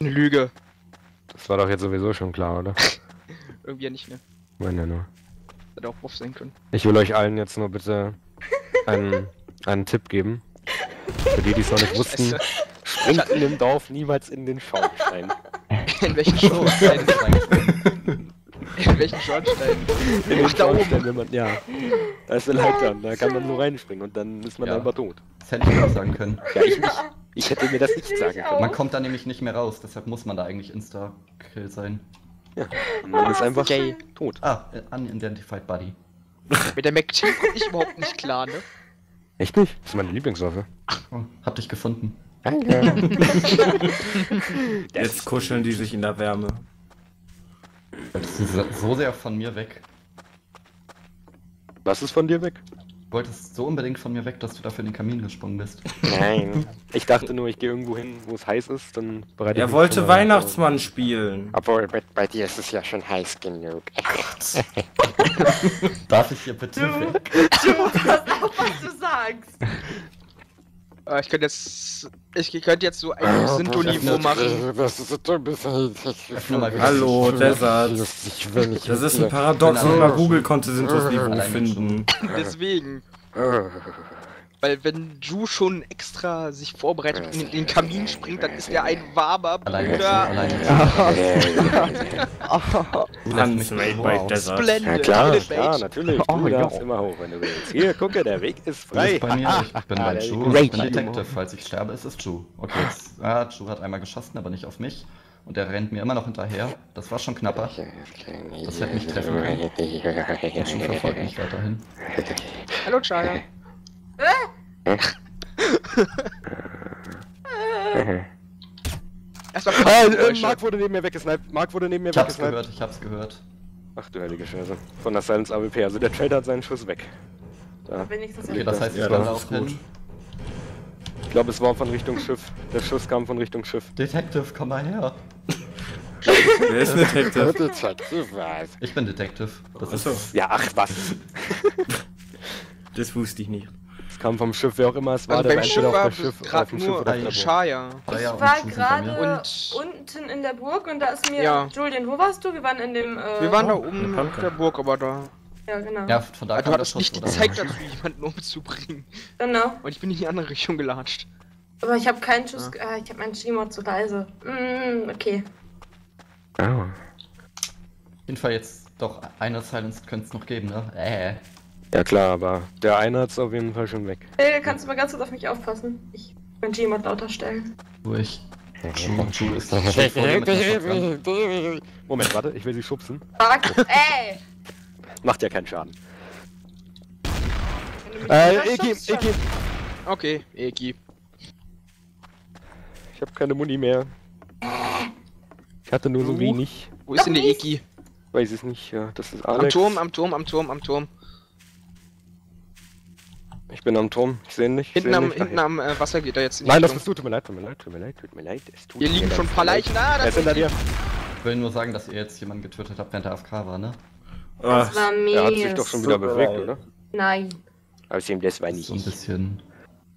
Eine Lüge. Das war doch jetzt sowieso schon klar, oder? Irgendwie ja nicht, ne? Meine ja nur. Hätte auch Buff sein können. Ich will euch allen jetzt nur bitte einen, einen Tipp geben. Für die, die es noch nicht wussten. Springt in dem Dorf niemals in den Schornstein. In welchen Schornstein? In welchen Schornstein? In den Ach, da oben. Wenn man, ja. Da ist eine Leiter, da kann man nur reinspringen und dann ist man Ja. einfach tot. Das hätte ich auch sagen können. Ja, ich nicht. Ich hätte mir das nicht Ich sagen können. Man kommt da nämlich nicht mehr raus, deshalb muss man da eigentlich Insta-Kill sein. Und man ist einfach Gay. tot. Ah, äh, Unidentified Body. Mit der MacTeam komme ich überhaupt nicht klar, ne? Echt nicht? Das ist meine Lieblingswaffe. Oh, hab dich gefunden. Danke. Jetzt kuscheln die sich in der Wärme. Du so- so sehr von mir weg? Was ist von dir weg? Du wolltest so unbedingt von mir weg, dass du dafür in den Kamin gesprungen bist. Nein. Ich dachte nur, ich gehe irgendwo hin, wo es heiß ist, dann bereite ich Er mich wollte mal- Weihnachtsmann spielen. Obwohl, bei, bei dir ist es ja schon heiß genug. Darf ich hier bitte weg? Du, pass auf, was du sagst. Äh, ich könnte jetzt. Ich könnte jetzt so ein Syntonivro machen. Das ist ein bisschen... Öffne mal wieder Hallo, Desert. Das ist ein Paradox, nicht mal Google konnte sinnlos Niveau Alleine finden. Deswegen. Weil wenn Ju schon extra sich vorbereitet und in den Kamin springt, dann ist er ein warmer Alleine schon, Bruder. Hans made by Desert. Splendid. Ja klar, Mage. natürlich. Oh, Du ja. darfst immer hoch, wenn du willst. Hier, gucke, der Weg ist frei. bei mir, ich bin bei der Ju, ich bin Detective. Falls ich sterbe, ist es Ju. Okay, jetzt, ah, Ju hat einmal geschossen, aber nicht auf mich. Und er rennt mir immer noch hinterher. Das war schon knapper. Das hätte mich treffen können. Und Ju verfolgt mich weiterhin. Hallo, Chaya. Erstmal Ah, äh, Geräusche. Mark wurde neben mir weggesniped. Mark wurde neben mir Ich hab's weggesniped. gehört, ich hab's gehört. Ach du heilige Scheiße. Von der Silence AWP. Also der Trader hat seinen Schuss weg. Da. Wenigstens Okay, das heißt, ich Ja, das auch gut. hin. Ich glaube, es war von Richtung Schiff. Der Schuss kam von Richtung Schiff. Detective, komm mal her. Wer ist Detective? Ich bin Detective. Das Achso, ist Ja, ach was. das wusste ich nicht. Es kam vom Schiff, wer auch immer es war. Also der beim Schiff war Schiff, auf dem Schiff oder auf der Burg. Chaya. Dreier Ich war gerade unten in der Burg und da ist mir. Ja. Julian, wo warst du? Wir waren in dem. Äh, Wir waren da Oh, oben in der Burg, aber da. Ja, genau. Ja, von da du kam der hattest Schuss, nicht die oder? Zeit dazu, jemanden umzubringen. Genau. Und ich bin in die andere Richtung gelatscht. Aber ich habe keinen Schuss. Ja. Ah, ich habe meinen Gmod zu leise. Mm, okay. Ah. Auf jeden Fall jetzt doch eine Silence könnte es noch geben, ne? Äh. Ja klar, aber der eine hat es auf jeden Fall schon weg. Hey, kannst du mal ganz kurz auf mich aufpassen? Ich mein Gmod lauter stellen. Shotgun. Moment, warte, ich will sie schubsen. Fuck, ey! Macht ja keinen Schaden. Äh, Eki. Eki. Okay, Eki. Ich habe keine Muni mehr. Ich hatte nur so wenig. Wo ist denn der nicht. Eki? Weiß es nicht, ja. Das ist Am Alex. Turm, am Turm, am Turm, am Turm. Ich bin am Turm, ich sehe ihn nicht. ich Hinten seh ihn am, nicht. Hinten am äh, Wasser geht er jetzt in die Nein, das bist du, tut mir leid, tut mir leid, tut mir leid, tut mir leid. Es tut Hier mir liegen schon ein paar mir. Leichen. Ah, Wer das ist hinter dir? Ich will nur sagen, dass ihr jetzt jemanden getötet habt, während der AFK war, ne? Ah, Das war Er hat sich doch schon wieder mir bewegt, leid. oder? Nein. Außerdem, das war Das nicht ist so ein bisschen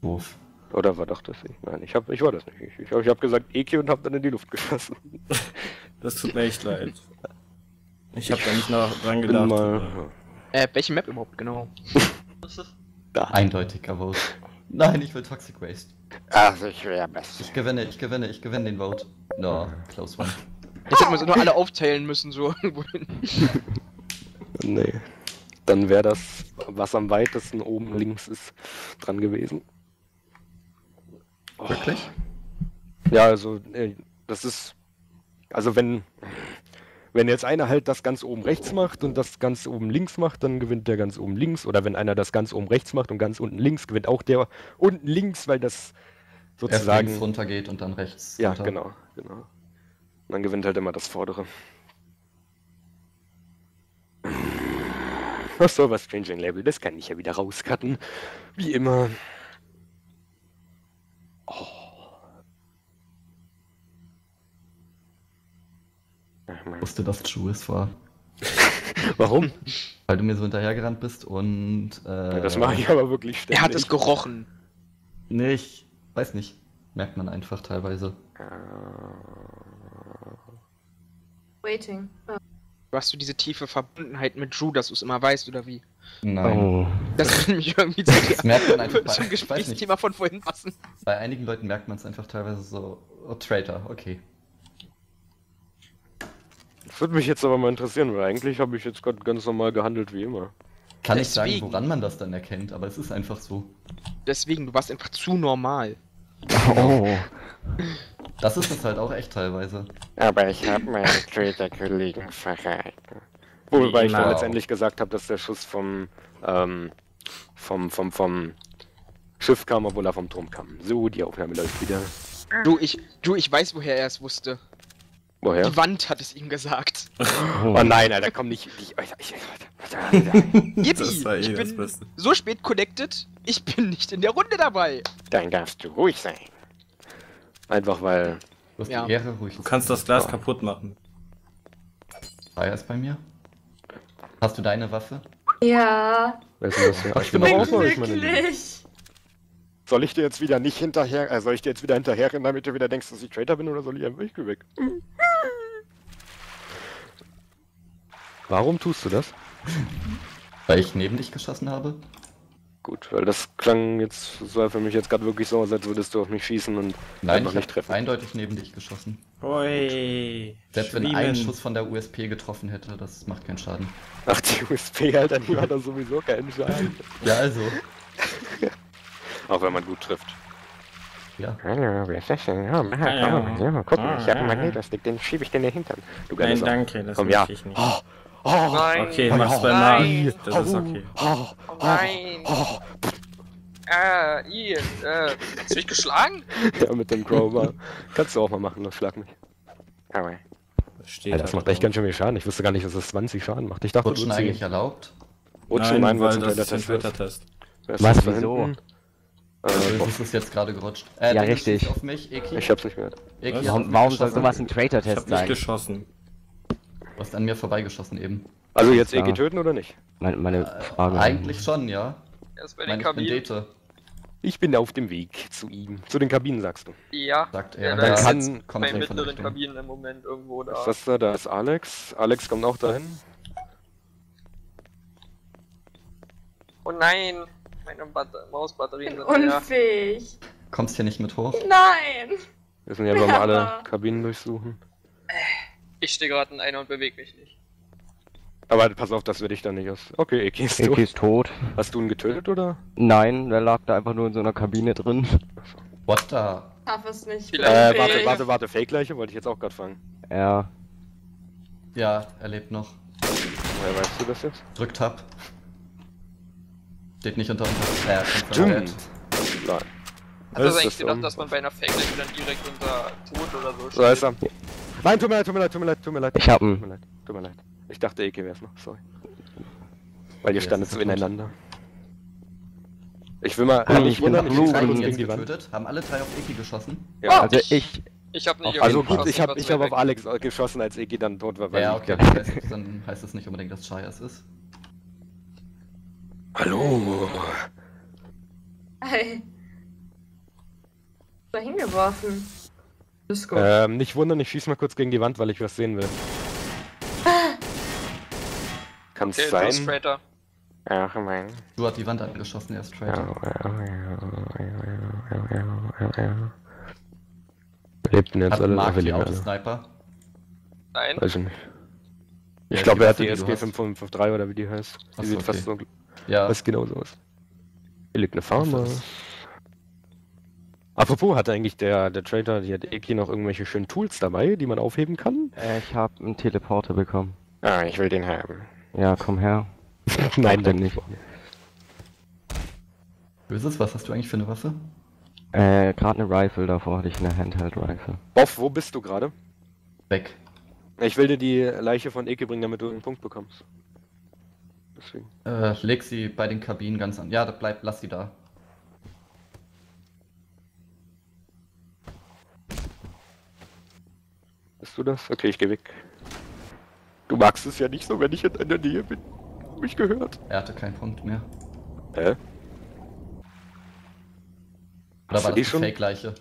doof. Oder war doch das ich? Nein, ich, hab, ich war das nicht. Ich, ich, hab- ich habe gesagt Eki und habe dann in die Luft geschossen. das tut mir echt leid. Ich hab da nicht nach, dran gedacht. mal... Äh, welche Map überhaupt genau? Da. Eindeutiger Vote. Nein, ich will Toxic Waste. Ach, ich wäre besser. Ich gewinne, ich gewinne, ich gewinne den Vote. No, close one. Jetzt hätten wir sie nur alle aufteilen müssen, so irgendwo hin. Nee. Dann wäre das, was am weitesten oben links ist, dran gewesen. Wirklich? Ja, also, äh, das ist. Also, wenn. Wenn jetzt einer halt das ganz oben rechts macht und das ganz oben links macht, dann gewinnt der ganz oben links. Oder wenn einer das ganz oben rechts macht und ganz unten links, gewinnt auch der unten links, weil das Erst sozusagen. links runter geht und dann rechts Ja, runter. genau, genau. Und dann gewinnt halt immer das Vordere. Ach so, was Changing Label, das kann ich ja wieder rauscutten. Wie immer. Ich wusste, dass Ju es war. Warum? Weil du mir so hinterhergerannt bist und. Äh, Ja, das mache ich aber wirklich ständig. Er hat es gerochen. Nee, ich weiß nicht. Merkt man einfach teilweise. Äh, Waiting. Du hast du diese tiefe Verbundenheit mit Drew, dass du es immer weißt, oder wie? Nein. Oh. Das würde mich irgendwie zu Das merkt man einfach zum nicht, Gesprächsthema von vorhin passen. bei einigen Leuten merkt man es einfach teilweise so, oh, Traitor, okay. Das würde mich jetzt aber mal interessieren, weil eigentlich habe ich jetzt gerade ganz normal gehandelt wie immer. Kann nicht sagen, Deswegen. woran man das dann erkennt, aber es ist einfach so. Deswegen, du warst einfach zu normal. Oh. Das ist es halt auch echt teilweise. Aber ich habe meinen Trader-Kollegen verraten. Wobei ich dann Genau. letztendlich gesagt habe, dass der Schuss vom, ähm, vom, vom, vom Schiff kam, obwohl er vom Turm kam. So, die Aufnahme läuft wieder. Du, ich, du, ich weiß, woher er es wusste. Woher? Die Wand hat es ihm gesagt. Oh nein, Alter, komm nicht. Ich, ich, ich, Yippie, Das war eh ich bin Beste. so spät connected, ich bin nicht in der Runde dabei. Dann darfst du ruhig sein. einfach weil. Du Ja. die Ehre, ruhig Du kannst das Glas kaputt machen. Fire ist bei mir. Hast du deine Waffe? Ja, denn das hier? Ach, ich bin auch neu, ich meine. wirklich. Soll ich dir jetzt wieder nicht hinterher, äh, soll ich dir jetzt wieder hinterherrennen, damit du wieder denkst, dass ich Traitor bin oder soll ich einfach, ich geh weg? Warum tust du das? Weil ich neben dich geschossen habe? Gut, weil das klang jetzt, sah für mich jetzt gerade wirklich so als würdest du auf mich schießen und Nein, einfach ich nicht habe treffen. eindeutig neben dich geschossen. Oi. Selbst wenn ein. Schuss von der USP getroffen hätte, das macht keinen Schaden. Ach, die USP, Alter, die war da sowieso kein Schaden. Ja, also. Auch wenn man gut trifft. Ja. Hallo, wer ist das denn? Ja, mal, ja, mal gucken. Ah, Ich habe einen ja. Magnetstick, den schiebe ich dir in den Hintern. Du Nein, danke, das Komm, möchte ja. ich nicht. Oh, oh, Nein. Okay, Oh, mach's bei nein. Das ist okay. oh, Oh nein. oh. Ah, ihr, äh, hast du mich geschlagen? Ja, mit dem Crowbar. Kannst du auch mal machen, das schlag mich. Aber Das steht Alter, das da macht echt ganz schön viel Schaden. Ich wusste gar nicht, dass das 20 Schaden macht. Ich dachte, Rutschen eigentlich erlaubt? Rutschen, Nein, nein, weil das es ein ist ein ist. Ist Was, wieso? Also, Äh, du bist es jetzt gerade gerutscht. Äh, Ja, richtig. auf mich, Eki. ich hab's nicht gehört. Eki Was? hat warum, soll sowas ein Ich Traitor-Test hab nicht sein? geschossen. Du hast an mir vorbeigeschossen eben. Also jetzt Ja. Eki töten oder nicht? Meine, meine Frage. Eigentlich schon, ja. Er ist bei den Kabinen. Ich bin auf dem Weg zu ihm. Zu den Kabinen, sagst du. Ja. sagt Ja, er. da Der ist kann- kommt Bei direkt von der mittleren Richtung. Kabinen im Moment irgendwo da. Ist das da? Da ist Alex. Alex kommt auch dahin. Oh nein, meine Bat Mausbatterien sind leer. unfähig. Kommst hier nicht mit hoch? Nein. Müssen wir einfach mal alle Ja. Kabinen durchsuchen. Ich stehe gerade in einer und bewege mich nicht. Aber pass auf, das werde ich dann nicht aus. Okay, Eki ist Eki tot. ist tot. Hast du ihn getötet oder? Nein, der lag da einfach nur in so einer Kabine drin. What the? Schaff es nicht. Äh, warte, warte, warte, Fake-Leiche wollte ich jetzt auch gerade fangen. Ja. Ja, er lebt noch. Woher weißt du das jetzt? Drück Tab. Steht nicht unter uns. Äh, Stimmt. Klar. Hat das ist eigentlich das gedacht, dass man bei einer fake dann direkt unter Tod oder so So, da ist er. Nein, tut mir leid, tut mir leid, tut mir leid, tut mir leid. Ich hab ihn. Tut mir leid, tut mir leid. Ich dachte, Eki wär's noch, sorry. Weil ihr standet so er ineinander. Ich will mal, Hm, äh, ich wundern, ich Blue. Haben gegen jetzt getötet? Haben alle drei auf Eki geschossen? Ja. Also ich. Ich habe nicht Also gut, geschossen, ich habe war ich hab auf Alex geschossen, als Eki dann tot war. weil ja, ich- okay, das dann heißt es nicht unbedingt, dass Chayas ist. Hallo. Ey. Da hingeworfen. Disco. Ähm, nicht wundern, ich schieße mal kurz gegen die Wand, weil ich was sehen will. Kann es Okay, sein? Ach, mein. Du hast die Wand angeschossen, er ist Traitor. Lebt denn jetzt Hat alle? Mark die leben alle. Autosniper? Nein. Weiß ich nicht. Ja, Ich glaube, er hat die du SG hast. 553 oder wie die heißt. Die Ach so, sieht okay. fast so Ja, fast genauso aus. Hier liegt eine Farmer. Apropos, hat eigentlich der, der Trader, die hat Eki noch irgendwelche schönen Tools dabei, die man aufheben kann? Äh, ich hab einen Teleporter bekommen. Ah, ich will den haben. Ja, komm her. Nein, dann nicht. Böses, was hast du eigentlich für eine Waffe? Äh, gerade eine Rifle, davor hatte ich eine Handheld-Rifle. Boff, wo bist du gerade? Weg. Ich will dir die Leiche von Eke bringen, damit du einen Punkt bekommst. Deswegen. Äh, leg sie bei den Kabinen ganz an. Ja, da bleib, lass sie da. Bist du das? Okay, ich geh weg. Du magst es ja nicht so, wenn ich in deiner Nähe bin. Hab ich gehört. Er hatte keinen Punkt mehr. Hä? Oder war das die schon? Fake-Leiche?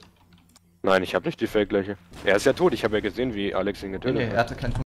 Nein, ich habe nicht die Fake-Leiche. Er ist ja tot, ich habe ja gesehen, wie Alex ihn Nee, getötet nee, hat. er hatte keinen Punkt.